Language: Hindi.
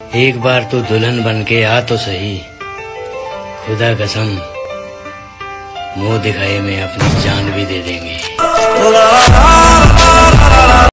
एक बार तो दुल्हन बन के आ तो सही। खुदा कसम, मुँह दिखाए में अपनी जान भी दे देंगे।